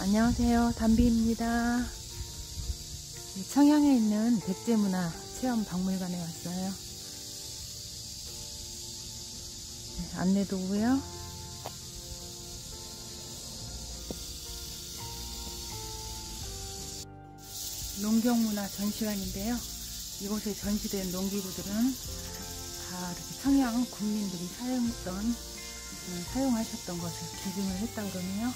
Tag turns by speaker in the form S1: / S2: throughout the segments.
S1: 안녕하세요. 담비입니다. 청양에 있는 백제문화 체험 박물관에 왔어요. 네, 안내도 오고요. 농경문화 전시관인데요. 이곳에 전시된 농기구들은 다 이렇게 청양 국민들이 사용했던, 음, 사용하셨던 것을 기증을 했다 그러네요.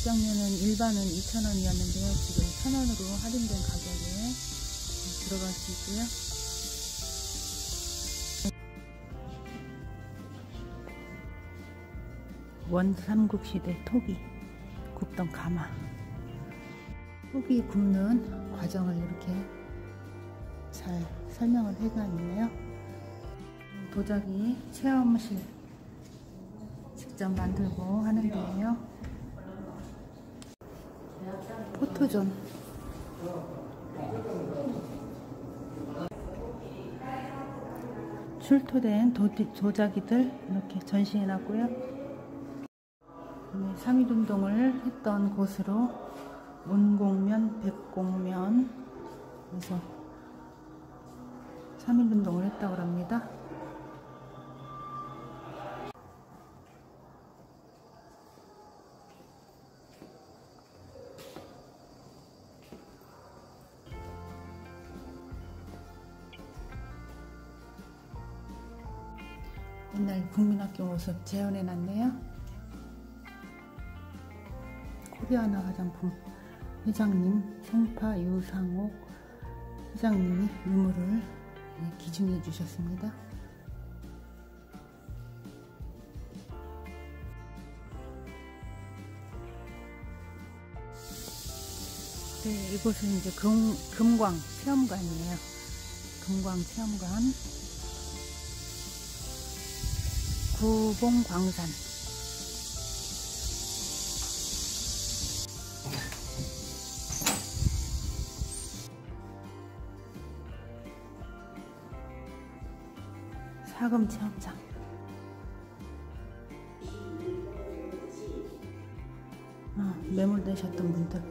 S1: 입장료는 일반은 2,000원이었는데요. 지금 1,000원으로 할인된 가격에 들어갈 수 있고요. 원삼국시대 토기 굽던 가마 토기 굽는 과정을 이렇게 잘 설명을 해가 있네요. 도자기 체험실 직접 만들고 하는데요. 포토존 출토된 도, 도자기들 이렇게 전시해 놨고요. 네, 3.1운동을 했던 곳으로 문공면, 백공면 그래서 3.1운동을 했다고 합니다. 옛날 국민학교 모습 재현해 놨네요. 코리아나 화장품 회장님 송파 유상옥 회장님이 유물을 기증해 주셨습니다. 네, 이곳은 이제 금, 금광 체험관이에요. 금광 체험관. 구봉광산. 사금 체험장. 아, 매몰되셨던 분들.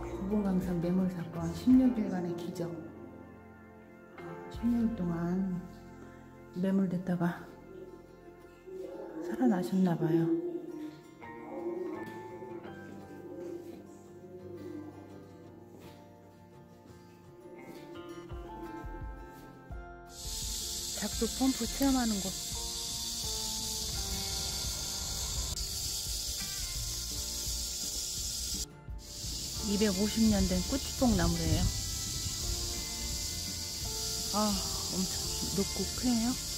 S1: 구봉광산 매몰 사건 16일간의 기적. 16일 동안 매몰됐다가 살아나셨나봐요. 작두 펌프 체험하는 곳. (250년 된 꾸치뽕 나무래요) 아 엄청 높고 크네요